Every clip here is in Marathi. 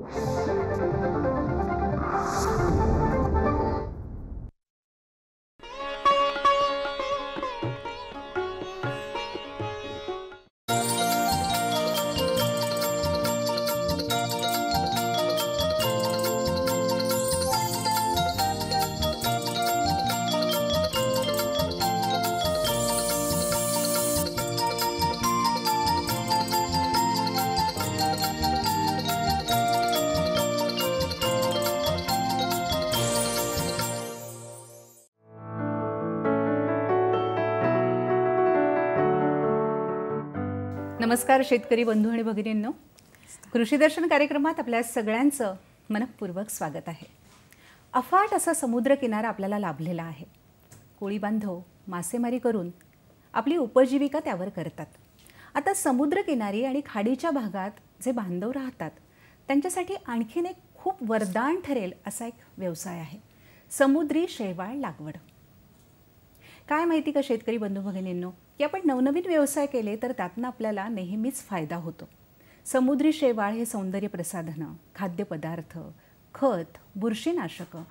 Música नमस्कार शेतकरी बंधू आणि भगिनींनो. कृषी दर्शन कार्यक्रमात आपल्या सगळ्यांचं मनपूर्वक स्वागत आहे. अफाट असा समुद्रकिनारा आपल्याला लाभलेला आहे. कोळी बांधव मासेमारी करून आपली उपजीविका त्यावर करतात. आता समुद्रकिनारी आणि खाडीच्या भागात जे बांधव राहतात त्यांच्यासाठी आणखीन एक खूप वरदान ठरेल असा एक व्यवसाय आहे. समुद्री शेवाळ लागवड. काय माहिती का शेतकरी बंधू भगिनींनो? की आपण नवनवीन व्यवसाय केले तर त्यातनं आपल्याला नेहमीच फायदा होतो. समुद्री शेवाळ हे सौंदर्य प्रसाधनं खाद्यपदार्थ खत बुरशीनाशकं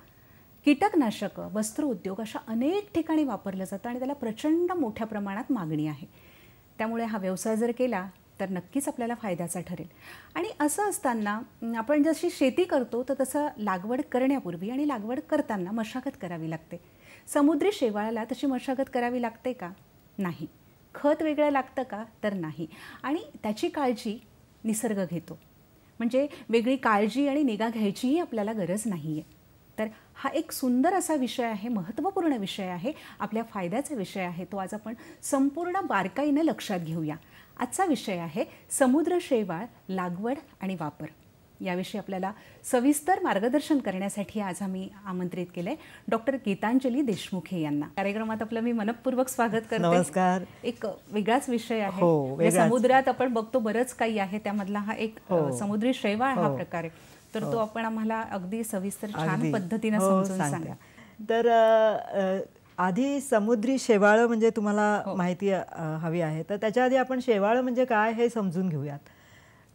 कीटकनाशकं वस्त्र उद्योग अशा अनेक ठिकाणी वापरलं जातं आणि त्याला प्रचंड मोठ्या प्रमाणात मागणी आहे. त्यामुळे हा व्यवसाय जर केला तर नक्कीच आपल्याला फायद्याचा ठरेल. आणि असं असताना आपण जशी शेती करतो तर तसं लागवड करण्यापूर्वी आणि लागवड करताना मशागत करावी लागते. समुद्री शेवाळाला तशी मशागत करावी लागते का? नाही. खत वेगळं लागतं का? तर नाही. आणि त्याची काळजी निसर्ग घेतो. म्हणजे वेगळी काळजी आणि निगा घ्यायचीही आपल्याला गरज नाही आहे तर हा एक सुंदर असा विषय आहे महत्त्वपूर्ण विषय आहे आपल्या फायद्याचा विषय आहे तो आज आपण संपूर्ण बारकाईनं लक्षात घेऊया. आजचा विषय आहे समुद्र शेवाळ लागवड आणि वापर. याविषयी आपल्याला सविस्तर मार्गदर्शन करण्यासाठी आज आम्ही आमंत्रित केलंय डॉक्टर गीतांजली देशमुखे यांना कार्यक्रमात आपलं मी मनपूर्वक स्वागत करते नमस्कार. एक वेगळाच विषय आहे हो, म्हणजे. समुद्रात आपण बघतो बरंच काही आहे त्यामधला हा एक हो. समुद्री शैवाळ हा हो. प्रकार आहे तर तो आपण आम्हाला अगदी सविस्तर छान. पद्धतीनं समजून. सांगा तर आधी समुद्री शेवाळं म्हणजे तुम्हाला. माहिती हवी आहे तर त्याच्या आधी आपण शेवाळं म्हणजे काय हे समजून घेऊयात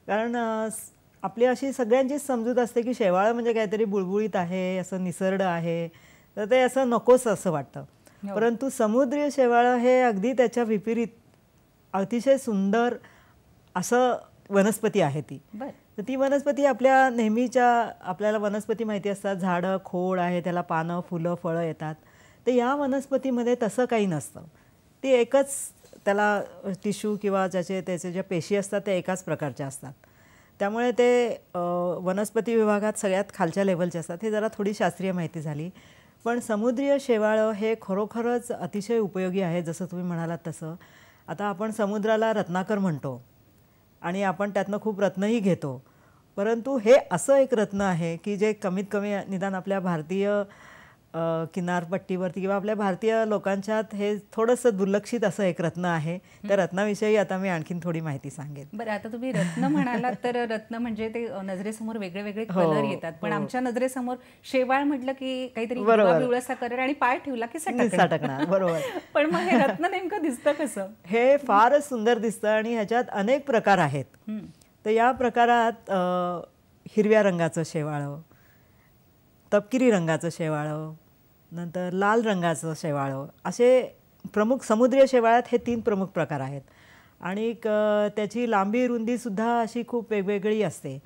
कारण आपली अशी सगळ्यांचीच समजूत असते की शेवाळं म्हणजे काहीतरी बुळबुळीत आहे असं निसरड आहे. तर ते असं नकोस असं वाटतं. हो. परंतु समुद्री शेवाळं हे अगदी त्याच्या विपरीत अतिशय सुंदर असं वनस्पती आहे ती. तर ती वनस्पती आपल्या नेहमीच्या आपल्याला वनस्पती माहिती असतात. झाडं खोड आहे त्याला पानं फुलं फळं येतात. तर या वनस्पतीमध्ये तसं काही नसतं. ती एकच त्याला टिश्यू किंवा ज्याचे त्याचे ज्या पेशी असतात त्या एकाच प्रकारच्या असतात. त्यामुळे ते वनस्पती विभागात सगळ्यात खालच्या लेवलचे असतात. हे जरा थोडी शास्त्रीय माहिती झाली. पण समुद्रीय शेवाळं हे खरोखरच अतिशय उपयोगी आहे जसं तुम्ही म्हणालात तसं. आता आपण समुद्राला रत्नाकर म्हणतो आणि आपण त्यातनं खूप रत्नही घेतो. परंतु हे असं एक रत्न आहे की जे कमीत कमी निदान आपल्या भारतीय किनारपट्टीवरती किंवा आपल्या भारतीय लोकांच्यात हे थोडंसं दुर्लक्षित असं एक रत्न आहे त्या रत्नाविषयी आता मी आणखीन थोडी माहिती सांगेन बरं आता तुम्ही रत्न म्हणालात तर रत्न म्हणजे ते नजरेसमोर वेगळे वेगळे हो, कलर येतात पण हो. आमच्या नजरेसमोर शेवाळ म्हटलं की काहीतरी पिवळासा कलर आणि पाय ठेवला की सटकणार. बरोबर. पण मग हे रत्न नेमकं दिसतं कसं हे फारच सुंदर दिसतं आणि ह्याच्यात अनेक प्रकार आहेत. तर या प्रकारात हिरव्या रंगाचं शेवाळं तपकिरी रंगाचं शेवाळं नंतर लाल रंगाचं शेवाळं. असे प्रमुख समुद्रीय शेवाळ्यात हे तीन प्रमुख प्रकार आहेत. आणि त्याची लांबी रुंदीसुद्धा अशी खूप वेगवेगळी असते.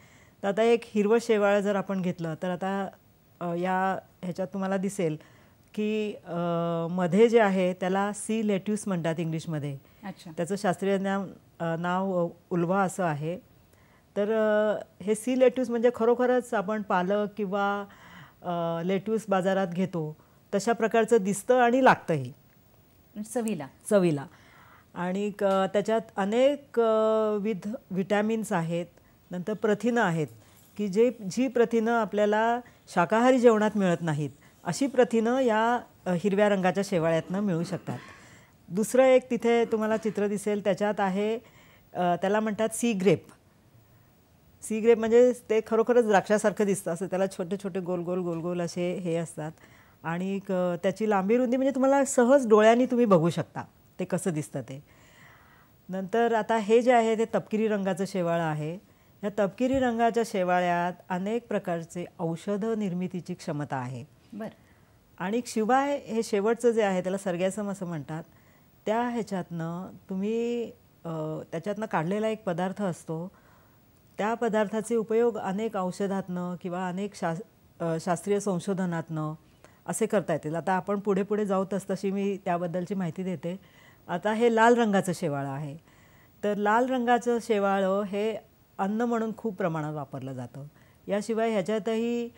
तर आता एक हिरवं शेवाळं जर आपण घेतलं तर आता या ह्याच्यात तुम्हाला दिसेल की मध्ये जे आहे त्याला सी लेट्यूस म्हणतात इंग्लिशमध्ये. अच्छा. त्याचं शास्त्रीय नाव नाव उल्वा असं आहे. तर हे सी लेट्यूस म्हणजे खरोखरच आपण पालक किंवा लेट्यूस बाजारात घेतो. तशा प्रकारचं दिसतं आणि लागतंही. चवीला. चवीला. आणि क- त्याच्यात अनेक विध विटॅमिन्स आहेत नंतर प्रथिनं आहेत की जे जी प्रथिनं आपल्याला शाकाहारी जेवणात मिळत नाहीत अशी प्रथिनं या हिरव्या रंगाच्या शेवाळ्यातनं मिळू शकतात. दुसरं एक तिथे तुम्हाला चित्र दिसेल त्याच्यात आहे त्याला म्हणतात सी ग्रेप. सी ग्रेप म्हणजे ते खरोखरच द्राक्षासारखं दिसतं असं त्याला छोटे छोटे गोल गोल गोल गोल असे हे असतात. आणि त्याची लांबी रुंदी म्हणजे तुम्हाला सहज डोळ्यांनी तुम्ही बघू शकता. ते कसं दिसतं ते. नंतर आता हे जे आहे ते तपकिरी रंगाचं शेवाळं आहे. या तपकिरी रंगाच्या शेवाळ्यात अनेक प्रकारचे औषध निर्मितीची क्षमता आहे. बरं. आणि शिवाय हे शेवटचं जे आहे त्याला सर्गॅसम असं म्हणतात त्या ह्याच्यातनं तुम्ही त्याच्यातनं काढलेला एक पदार्थ असतो. त्या पदार्थाचे उपयोग अनेक औषधातनं किंवा अनेक शास शास्त्रीय संशोधनातनं असे करता येतील. आता आपण पुढे पुढे जाऊ तस तशी मी त्याबद्दलची माहिती देते. आता हे लाल रंगाचं शेवाळं आहे. तर लाल रंगाचं शेवाळं हे अन्न म्हणून खूप प्रमाणात वापरलं जातं. याशिवाय ह्याच्यातही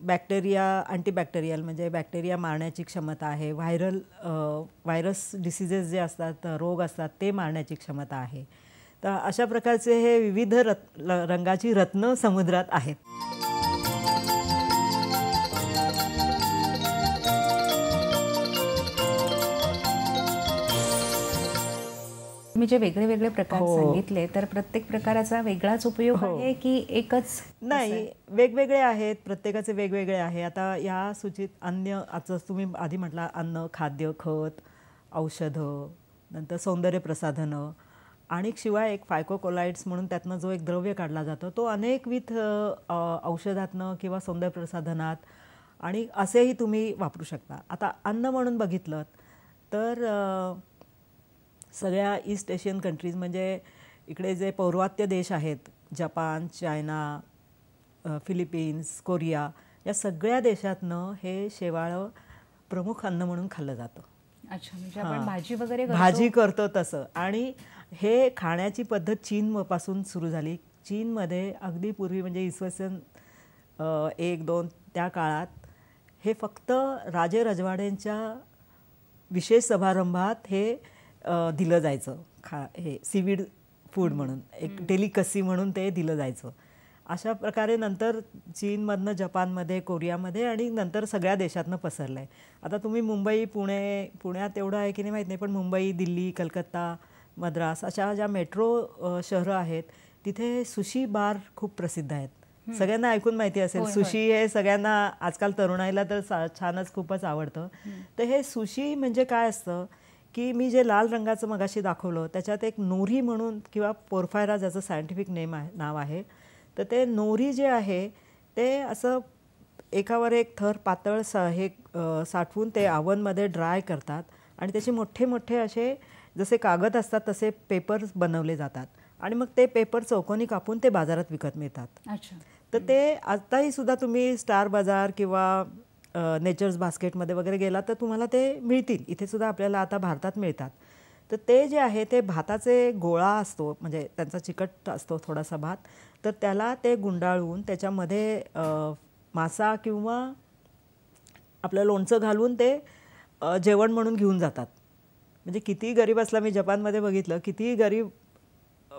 बॅक्टेरिया अँटीबॅक्टेरियल म्हणजे बॅक्टेरिया मारण्याची क्षमता आहे. व्हायरल व्हायरस डिसिजेस जे असतात रोग असतात ते मारण्याची क्षमता आहे. तर अशा प्रकारचे हे विविध रत ल- रंगाची रत्न समुद्रात आहेत. तुम्ही जे वेगळे वेगळे प्रकार हो. सांगितले तर प्रत्येक प्रकाराचा वेगळाच उपयोग हो. आहे की एकच नाही वेगवेगळे आहेत प्रत्येकाचे वेगवेगळे आहे आता या सूचीत अन्य आता तुम्ही आधी म्हटला अन्न खाद्य खत औषधं नंतर सौंदर्य प्रसाधनं आणि शिवाय एक फायकोकोलाइड्स म्हणून त्यातनं जो एक द्रव्य काढला जातो तो अनेकविध औषधातनं किंवा सौंदर्य प्रसाधनात आणि असेही तुम्ही वापरू शकता आता अन्न म्हणून बघितलं तर सगळ्या ईस्ट एशियन कंट्रीज म्हणजे इकडे जे पौर्वात्य देश आहेत जपान चायना फिलिपिन्स कोरिया या सगळ्या देशातनं हे शेवाळं प्रमुख अन्न म्हणून खाल्लं जातं अच्छा म्हणजे आपण. भाजी वगैरे करतो. भाजी करतो तसं आणि हे खाण्याची पद्धत चीन पासून सुरू झाली चीनमध्ये अगदी पूर्वी म्हणजे इसवी सन अ, एक दोन त्या काळात हे फक्त राजे रजवाड्यांच्या विशेष समारंभात हे दिलं जायचं. खा हे सीवीड फूड म्हणून. एक डेलिकसी म्हणून ते दिलं जायचं. अशा प्रकारे नंतर चीनमधनं जपानमध्ये कोरियामध्ये आणि नंतर सगळ्या देशातनं पसरलं आहे आता तुम्ही मुंबई पुणे पुण्यात एवढं आहे की नाही माहीत नाही पण मुंबई दिल्ली कलकत्ता मद्रास अशा ज्या मेट्रो शहरं आहेत तिथे सुशी बार खूप प्रसिद्ध आहेत. सगळ्यांना ऐकून माहिती असेल. सुशी हे सगळ्यांना आजकाल तरुणाईला तर छानच खूपच आवडतं. तर हे सुशी म्हणजे काय असतं? की मी जे लाल रंगाचं मगाशी दाखवलं त्याच्यात एक नोरी म्हणून किंवा पोरफायरा ज्याचं सायंटिफिक नेम आहे नाव आहे तर ते नोरी जे आहे ते असं एकावर एक थर पातळ सा हे साठवून ते आवनमध्ये ड्राय करतात आणि त्याचे मोठे मोठे असे जसे कागद असतात तसे पेपर्स बनवले जातात. आणि मग ते पेपर चौकोनी कापून ते बाजारात विकत मिळतात. अच्छा. तर ते आताही सुद्धा तुम्ही स्टार बाजार किंवा नेचर्स बास्केटमध्ये वगैरे गेला तर तुम्हाला ते मिळतील. इथे सुद्धा आपल्याला आता भारतात मिळतात. तर ते जे आहे ते भाताचे गोळा असतो म्हणजे त्यांचा चिकट असतो थोडासा भात तर त्याला ते गुंडाळून त्याच्यामध्ये मासा किंवा आपलं लोणचं घालून ते जेवण म्हणून घेऊन जातात. म्हणजे किती गरीब असला मी जपानमध्ये बघितलं किती गरीब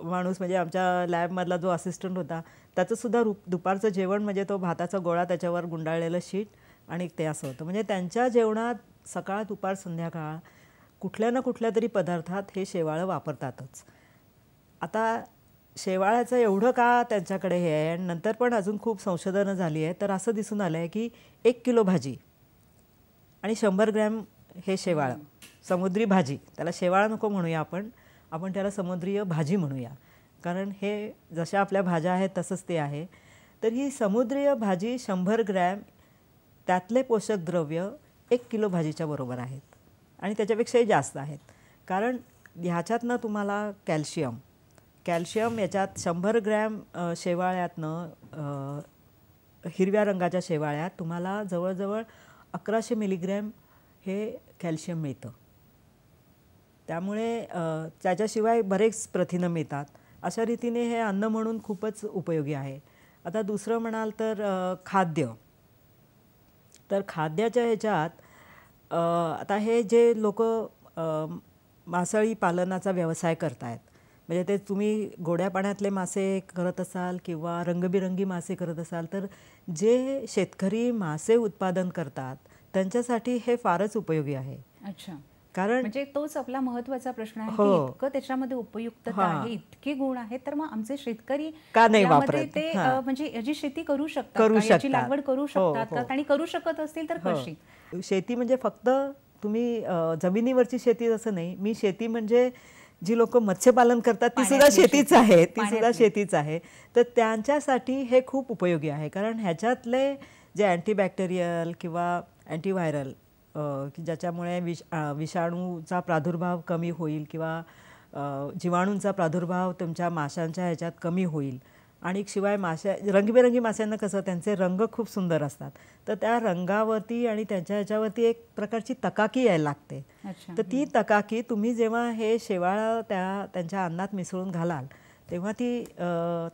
माणूस म्हणजे आमच्या लॅबमधला जो असिस्टंट होता त्याचंसुद्धा रु दुपारचं जेवण म्हणजे तो भाताचा गोळा त्याच्यावर गुंडाळलेलं शीट आणि ते असं होतं. म्हणजे त्यांच्या जेवणात सकाळ दुपार संध्याकाळ कुठल्या ना कुठल्या तरी पदार्थात हे शेवाळं वापरतातच. आता शेवाळ्याचं एवढं का त्यांच्याकडे हे आहे? आणि नंतर पण अजून खूप संशोधनं झाली आहे तर असं दिसून आलं आहे की एक किलो भाजी आणि शंभर ग्रॅम हे शेवाळं समुद्री भाजी. त्याला शेवाळं नको म्हणूया आपण. आपण त्याला समुद्रीय भाजी म्हणूया. कारण हे जशा आपल्या भाज्या आहेत तसंच ते आहे. तर ही समुद्रीय भाजी शंभर ग्रॅम त्यातले पोषक द्रव्य एक किलो भाजीच्या बरोबर आहेत आणि त्याच्यापेक्षाही जास्त आहेत. कारण ह्याच्यातनं तुम्हाला कॅल्शियम कॅल्शियम याच्यात शंभर ग्रॅम शेवाळ्यातनं हिरव्या रंगाच्या शेवाळ्यात तुम्हाला जवळजवळ अकराशे मिलीग्रॅम हे कॅल्शियम मिळतं. त्यामुळे त्याच्याशिवाय बरेच प्रथिनं मिळतात. अशा रीतीने हे अन्न म्हणून खूपच उपयोगी आहे. आता दुसरं म्हणाल तर खाद्य. तर खाद्याच्या ह्याच्यात आता हे जे लोक मासळी पालनाचा व्यवसाय करतायत म्हणजे ते तुम्ही गोड्या पाण्यातले मासे करत असाल किंवा रंगबिरंगी मासे करत असाल तर जे शेतकरी मासे उत्पादन करतात त्यांच्यासाठी हे फारच उपयोगी आहे. अच्छा. कारण म्हणजे तोच आपला महत्त्वाचा प्रश्न आहे हो. की इतकं त्याच्यामध्ये उपयुक्तता हां. आहे इतके गुण आहेत तर मग आमचे शेतकरी का नाही वापरत? ते म्हणजे याची शेती करू शकतात करू शकतात. लागवड करू हो, शकतात हो. आणि करू शकत असतील तर हो. कशी शेती म्हणजे फक्त तुम्ही जमिनीवरची शेती असं नाही मी शेती म्हणजे जी लोक मत्स्यपालन करतात ती सुद्धा शेतीच शेती. आहे ती सुद्धा. शेतीच आहे तर त्यांच्यासाठी हे खूप उपयोगी आहे कारण ह्याच्यातले जे अँटीबॅक्टेरियल किंवा अँटीव्हायरल की ज्याच्यामुळे विष विषाणूचा प्रादुर्भाव कमी होईल किंवा जीवाणूंचा प्रादुर्भाव तुमच्या माशांच्या ह्याच्यात कमी होईल. आणि शिवाय माश्या रंगीबेरंगी माशांना कसं त्यांचे रंग खूप सुंदर असतात. तर त्या रंगावरती आणि त्यांच्या ह्याच्यावरती एक प्रकारची तकाकी यायला लागते. तर ती तकाकी तुम्ही जेव्हा हे शेवाळं त्या त्यांच्या अन्नात मिसळून घालाल तेव्हा ती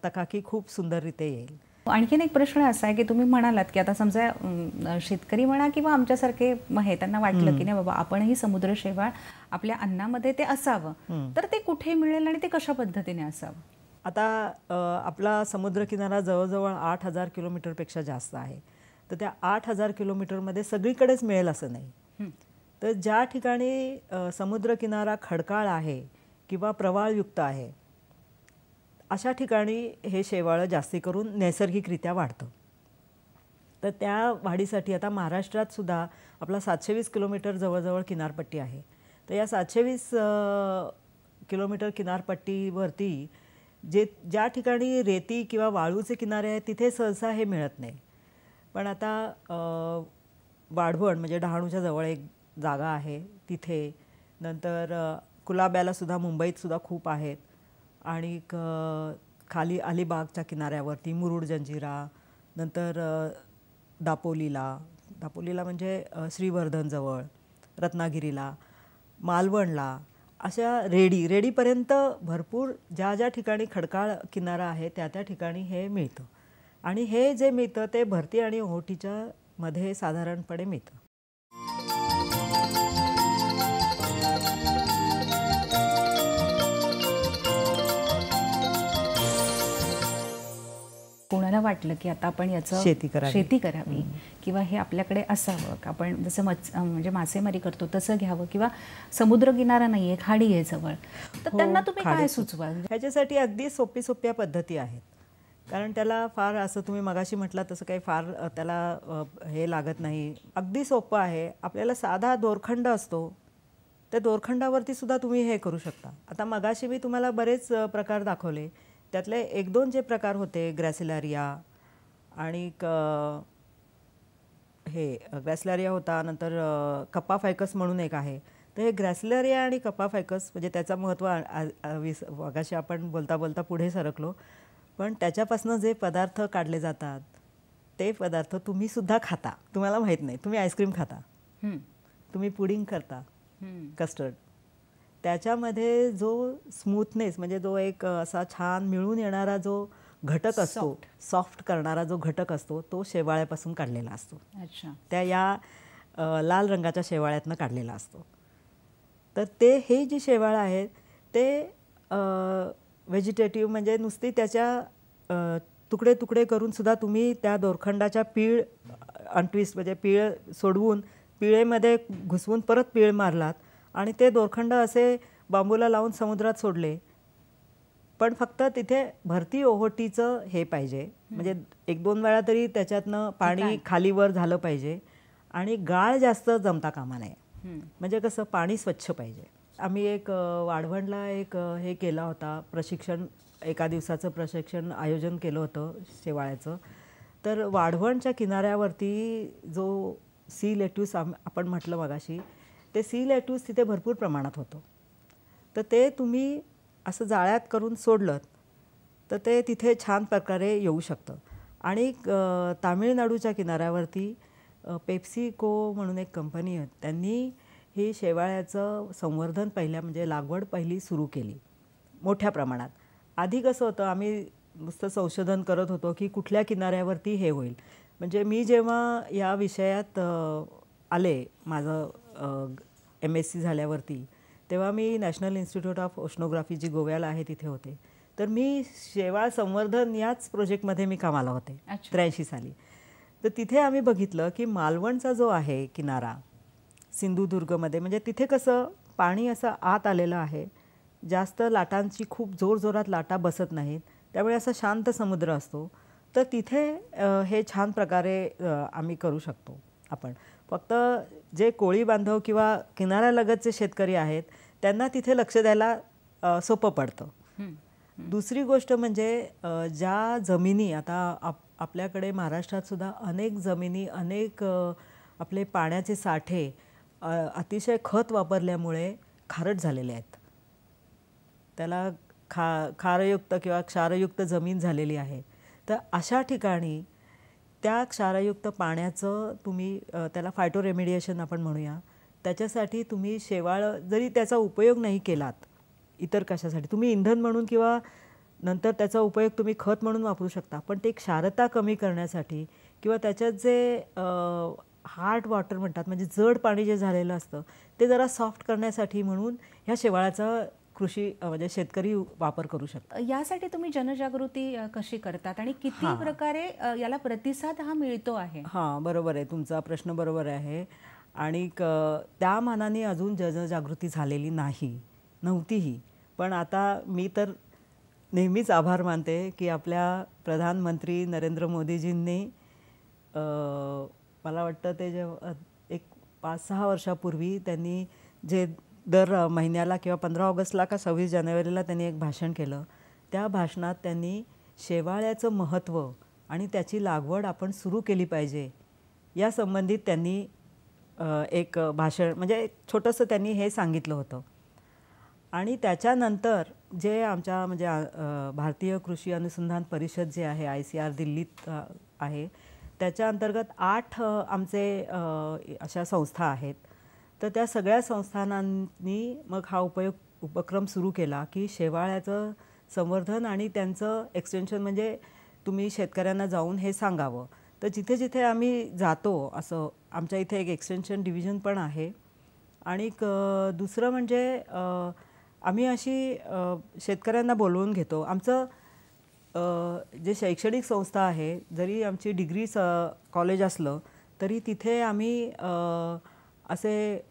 तकाकी खूप सुंदररीत्या येईल. आणखीन एक प्रश्न असा आहे की तुम्ही म्हणालात की आता समजा शेतकरी म्हणा किंवा आमच्यासारखे आहे त्यांना वाटलं की नाही बाबा आपणही समुद्र शेवाळ आपल्या अन्नामध्ये ते असावं. तर ते कुठे मिळेल आणि ते कशा पद्धतीने असावं? आता आपला समुद्रकिनारा जवळजवळ आठ हजार किलोमीटरपेक्षा जास्त आहे. तर त्या आठ हजार किलोमीटरमध्ये सगळीकडेच मिळेल असं नाही. हं. तर ज्या ठिकाणी समुद्रकिनारा खडकाळ आहे किंवा प्रवाळयुक्त आहे अशा ठिकाणी हे शेवाळं जास्ती करून नैसर्गिकरित्या वाढतं. तर त्या वाढीसाठी आता महाराष्ट्रात सुद्धा आपला सातशे वीस किलोमीटर जवळजवळ किनारपट्टी आहे. तर या सातशे वीस किलोमीटर किनारपट्टीवरती जे ज्या ठिकाणी रेती किंवा वाळूचे किनारे आहेत तिथे सहसा हे मिळत नाही. पण आता वाढवण म्हणजे डहाणूच्या जवळ एक जागा आहे तिथे. नंतर कुलाब्यालासुद्धा मुंबईतसुद्धा खूप आहेत. आणि खाली अलिबागच्या किनाऱ्यावरती मुरुड जंजिरा नंतर दापोलीला. दापोलीला म्हणजे श्रीवर्धनजवळ रत्नागिरीला मालवणला अशा रेडी रेडीपर्यंत भरपूर ज्या ज्या ठिकाणी खडकाळ किनारा आहे त्या त्या ठिकाणी हे मिळतं. आणि हे जे मिळतं ते भरती आणि ओहोटीच्या मध्ये साधारणपणे मिळतं. कोणाला वाटलं की आता आपण याचं शेती करावी. शेती करावी किंवा हे आपल्याकडे असावं का? आपण जसं अं, म्हणजे मासेमारी करतो तसं घ्यावं किंवा समुद्र किनारा नाहीये खाडी आहे जवळ. तर हो, त्यांना तुम्ही काय. सुचवाल? ह्याच्यासाठी अगदी सोपी सोप्या पद्धती आहेत. कारण त्याला फार असं तुम्ही मगाशी म्हटलं तसं काही फार त्याला हे लागत नाही. अगदी सोपं आहे. आपल्याला साधा दोरखंड असतो. त्या दोरखंडावरती सुद्धा तुम्ही हे करू शकता. आता मगाशी मी तुम्हाला बरेच प्रकार दाखवले. त्यातले एक दोन जे प्रकार होते ग्रॅसिलारिया आणि क- हे ग्रॅसलॅरिया होता नंतर अ, कप्पा फायकस म्हणून एक आहे. तर हे ग्रॅसलॅरिया आणि कप्पा फायकस म्हणजे त्याचं महत्त्व विस मगाशी आपण बोलता बोलता पुढे सरकलो. पण त्याच्यापासून जे पदार्थ काढले जातात ते पदार्थ तुम्ही सुद्धा खाता. तुम्हाला माहीत नाही. तुम्ही आईस्क्रीम खाता. तुम्ही पुडिंग करता. कस्टर्ड. त्याच्यामध्ये जो स्मूथनेस म्हणजे जो एक असा छान मिळून येणारा जो घटक असतो सॉफ्ट करणारा जो घटक असतो तो शेवाळ्यापासून काढलेला असतो. अच्छा. त्या या लाल रंगाच्या शेवाळ्यातनं काढलेला असतो. तर ते हे जी शेवाळं आहेत ते व्हेजिटेटिव्ह म्हणजे नुसती त्याच्या तुकडे तुकडे करून सुद्धा तुम्ही त्या दोरखंडाच्या पीळ अनट्विस्ट म्हणजे पीळ सोडवून पिळेमध्ये घुसवून परत पीळ मारलात आणि ते दोरखंड असे बांबूला लावून समुद्रात सोडले. पण फक्त तिथे भरती ओहोटीचं हे पाहिजे. म्हणजे एक दोन वेळा तरी त्याच्यातनं पाणी खालीवर झालं पाहिजे आणि गाळ जास्त जमता कामा नये. म्हणजे कसं पाणी स्वच्छ पाहिजे. आम्ही एक वाढवणला एक हे केला होता. प्रशिक्षण एका दिवसाचं प्रशिक्षण आयोजन केलं होतं शेवाळ्याचं. तर वाढवणच्या किनाऱ्यावरती जो सी लेट्यूस आम आपण म्हटलं मगाशी ते सी लॅटूस तिथे भरपूर प्रमाणात होतं. तर ते तुम्ही असं जाळ्यात करून सोडलं तर ते तिथे छान प्रकारे येऊ शकतं. आणि तामिळनाडूच्या किनाऱ्यावरती पेप्सिको म्हणून एक कंपनी आहे त्यांनी ही शेवाळ्याचं संवर्धन पहिल्या म्हणजे लागवड पहिली सुरू केली मोठ्या प्रमाणात. आधी कसं होतं आम्ही नुसतं संशोधन करत होतो की कुठल्या किनाऱ्यावरती हे होईल. म्हणजे मी जेव्हा या विषयात आले माझं एम एस सी झाल्यावरती तेव्हा मी नॅशनल इन्स्टिट्यूट ऑफ ओशनोग्राफी जी गोव्याला आहे तिथे होते. तर मी शेवाळ संवर्धन याच प्रोजेक्टमध्ये मी कामाला होते. त्र्याऐंशी साली. तर तिथे आम्ही बघितलं की मालवणचा जो आहे किनारा सिंधुदुर्गमध्ये म्हणजे तिथे कसं पाणी असं आत आलेलं आहे जास्त लाटांची खूप जोरजोरात लाटा बसत नाहीत त्यामुळे असा शांत समुद्र असतो. तर तिथे हे छान प्रकारे आम्ही करू शकतो आपण. फक्त जे कोळी बांधव किंवा किनाऱ्यालगतचे शेतकरी आहेत त्यांना तिथे लक्ष द्यायला सोपं पडतं. दुसरी गोष्ट म्हणजे ज्या जमिनी आता आप आपल्याकडे महाराष्ट्रात सुद्धा अनेक जमिनी अनेक आपले पाण्याचे साठे अतिशय खत वापरल्यामुळे खारट झालेले आहेत. त्याला खा खारयुक्त किंवा क्षारयुक्त जमीन झालेली आहे. तर अशा ठिकाणी त्या क्षारयुक्त पाण्याचं तुम्ही त्याला फायटो रेमिडिएशन आपण म्हणूया. त्याच्यासाठी तुम्ही शेवाळ जरी त्याचा उपयोग नाही केलात इतर कशासाठी तुम्ही इंधन म्हणून किंवा नंतर त्याचा उपयोग तुम्ही खत म्हणून वापरू शकता पण ते क्षारता कमी करण्यासाठी किंवा त्याच्यात जे हार्ड वॉटर म्हणतात म्हणजे जड पाणी जे झालेलं असतं ते जरा सॉफ्ट करण्यासाठी म्हणून ह्या शेवाळाचा कृषी म्हणजे शेतकरी वापर करू शकतात. यासाठी तुम्ही जनजागृती कशी करतात आणि किती प्रकारे याला प्रतिसाद हा मिळतो आहे? हां बरोबर आहे. तुमचा प्रश्न बरोबर आहे. आणि क- त्या मानाने अजून जनजागृती झालेली नाही नव्हतीही. पण आता मी तर नेहमीच आभार मानते की आपल्या प्रधानमंत्री नरेंद्र मोदीजींनी मला वाटतं ते जेव्हा एक पाच सहा वर्षापूर्वी त्यांनी जे दर महिन्याला किंवा पंधरा ऑगस्टला का सव्वीस जानेवारीला त्यांनी एक भाषण केलं. त्या भाषणात त्यांनी शेवाळ्याचं महत्त्व आणि त्याची लागवड आपण सुरू केली पाहिजे या संबंधित त्यांनी एक भाषण म्हणजे एक छोटंसं त्यांनी हे सांगितलं होतं. आणि त्याच्यानंतर जे आमच्या म्हणजे भारतीय कृषी अनुसंधान परिषद जे आहे आय सी आर दिल्लीत आहे त्याच्या अंतर्गत आठ आमचे अशा संस्था आहेत. तर त्या सगळ्या संस्थानांनी मग हा उपयोग उपक्रम सुरू केला की शेवाळ्याचं संवर्धन आणि त्यांचं एक्सटेन्शन म्हणजे तुम्ही शेतकऱ्यांना जाऊन हे सांगावं. तर जिथे जिथे आम्ही जातो असं आमच्या इथे एक एक्सटेन्शन डिव्हिजन पण आहे. आणि दुसरं म्हणजे आम्ही अशी शेतकऱ्यांना बोलवून घेतो. आमचं जे शैक्षणिक संस्था आहे जरी आमची डिग्री स कॉलेज असलं तरी तिथे आम्ही असे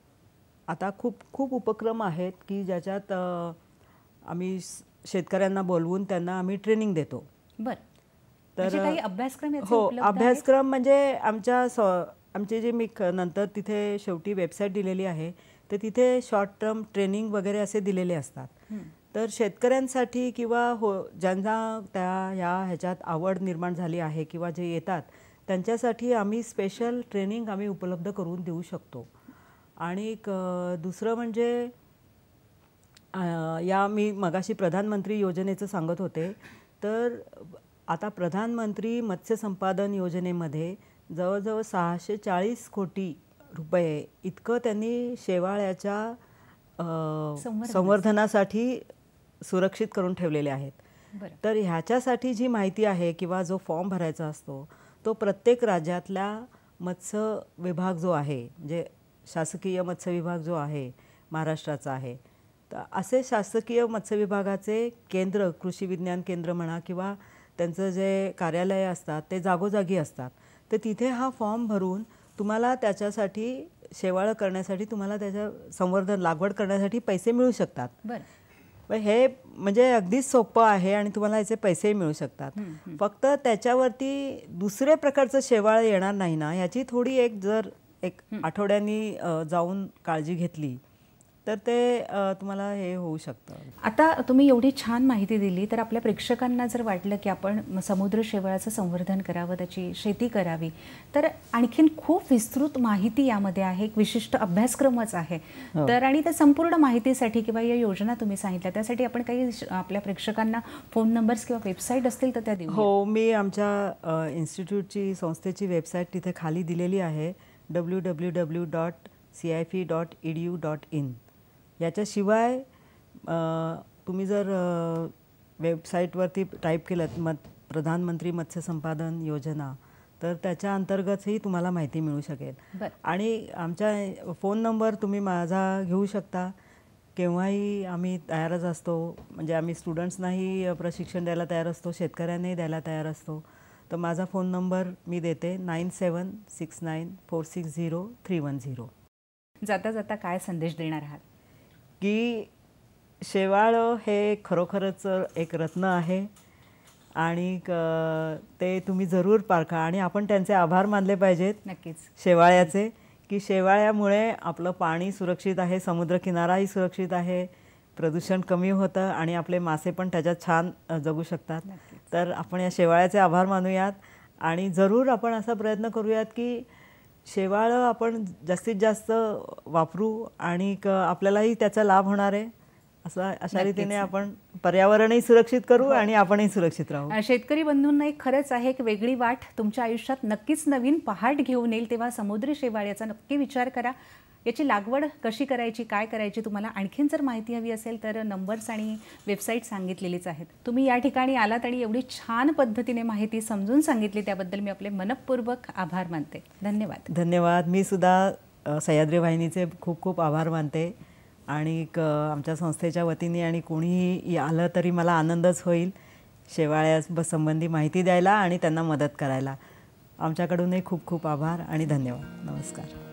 आता खूप खूप उपक्रम आहेत की ज्याच्यात आम्ही शेतकऱ्यांना बोलवून त्यांना आम्ही ट्रेनिंग देतो बर तर म्हणजे काही अभ्यासक्रम हो? अभ्यासक्रम म्हणजे आमच्या स आमचे जे मी नंतर तिथे शेवटी वेबसाईट दिलेली आहे तर तिथे शॉर्ट टर्म ट्रेनिंग वगैरे असे दिलेले असतात. तर शेतकऱ्यांसाठी किंवा हो ज्यांना त्या ह्या ह्याच्यात आवड निर्माण झाली आहे किंवा जे येतात त्यांच्यासाठी आम्ही स्पेशल ट्रेनिंग आम्ही उपलब्ध करून देऊ शकतो आणि दुसरं म्हणजे या मी मगाशी प्रधानमंत्री योजनेचं सांगत होते. तर आता प्रधानमंत्री मत्स्य संपादन योजनेमध्ये जवळजवळ सहाशे चाळीस कोटी रुपये इतकं त्यांनी शेवाळ्याच्या संवर्धनासाठी. सुरक्षित करून ठेवलेले आहेत. तर ह्याच्यासाठी जी माहिती आहे किंवा जो फॉर्म भरायचा असतो तो प्रत्येक राज्यातल्या मत्स्य विभाग जो आहे म्हणजे शासकीय मत्स्य विभाग जो आहे महाराष्ट्राचा आहे तर असे शासकीय मत्स्य विभागाचे केंद्र कृषी विज्ञान केंद्र म्हणा किंवा त्यांचं जे कार्यालय असतात ते जागोजागी असतात. तर तिथे हा फॉर्म भरून तुम्हाला त्याच्यासाठी शेवाळं करण्यासाठी तुम्हाला त्याच्या संवर्धन लागवड करण्यासाठी पैसे मिळू शकतात. बरं. पण हे म्हणजे अगदीच सोपं आहे आणि तुम्हाला याचे पैसेही मिळू शकतात. फक्त त्याच्यावरती दुसरे प्रकारचं शेवाळ येणार नाही ना ह्याची थोडी एक जर एक आठवड्यांनी जाऊन काळजी घेतली तर ते तुम्हाला हे होऊ शकतं. आता तुम्ही एवढी छान माहिती दिली तर आपल्या प्रेक्षकांना जर वाटलं की आपण समुद्र शेवाळाचं संवर्धन करावं त्याची शेती करावी तर आणखीन खूप विस्तृत माहिती यामध्ये आहे एक विशिष्ट अभ्यासक्रमच आहे. तर आणि त्या संपूर्ण माहितीसाठी किंवा या योजना तुम्ही सांगितल्या त्यासाठी आपण काही आपल्या प्रेक्षकांना फोन नंबर्स किंवा वेबसाईट असतील तर त्या देऊ हो मी आमच्या इन्स्टिट्यूटची संस्थेची वेबसाईट तिथे खाली दिलेली आहे. W W W dot C I P dot E D U dot in याच्याशिवाय तुम्ही जर वेबसाईटवरती टाईप केलं मत प्रधानमंत्री मत्स्य संपादन योजना तर त्याच्या अंतर्गतही तुम्हाला माहिती मिळू शकेल. आणि आमच्या फोन नंबर तुम्ही माझा घेऊ शकता. केव्हाही आम्ही तयारच असतो. म्हणजे आम्ही स्टुडंट्सनाही प्रशिक्षण द्यायला तयार असतो शेतकऱ्यांनाही द्यायला तयार असतो. तर माझा फोन नंबर मी देते nine seven six nine four six zero three one zero. जाता जाता काय संदेश देणार आहात? की शेवाळं हे खरोखरच एक रत्न आहे आणि ते तुम्ही जरूर पारखा आणि आपण त्यांचे आभार मानले पाहिजेत. नक्कीच. शेवाळ्याचे की शेवाळ्यामुळे आपलं पाणी सुरक्षित आहे समुद्रकिनाराही सुरक्षित आहे प्रदूषण कमी होतं आणि आपले मासे पण त्याच्यात छान जगू शकतात. तर आपण या शेवाळ्याचे आभार मानूयात आणि जरूर आपण असा प्रयत्न करूयात की शेवाळं आपण जास्तीत जास्त वापरू आणि क आपल्यालाही त्याचा लाभ होणार आहे. असं अशा रीतीने आपण पर्यावरणही सुरक्षित करू आणि आपणही सुरक्षित राहू. शेतकरी बंधूंना एक खरंच आहे एक वेगळी वाट तुमच्या आयुष्यात नक्कीच नवीन पहाट घेऊन येईल तेव्हा समुद्री शेवाळ्याचा नक्की विचार करा. याची लागवड कशी करायची काय करायची तुम्हाला आणखीन जर माहिती हवी असेल तर नंबर्स आणि वेबसाईट सांगितलेलीच आहेत. तुम्ही या ठिकाणी आलात आणि एवढी छान पद्धतीने माहिती समजून सांगितली त्याबद्दल मी आपले मनपूर्वक आभार मानते. धन्यवाद. धन्यवाद. मी सुद्धा सह्याद्री वाहिनीचे खूप खूप आभार मानते आणि क आमच्या संस्थेच्या वतीने आणि कोणीही आलं तरी मला आनंदच होईल शेवाळ्या संबंधी माहिती द्यायला आणि त्यांना मदत करायला. आमच्याकडूनही खूप खूप आभार आणि धन्यवाद. नमस्कार.